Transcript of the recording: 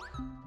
you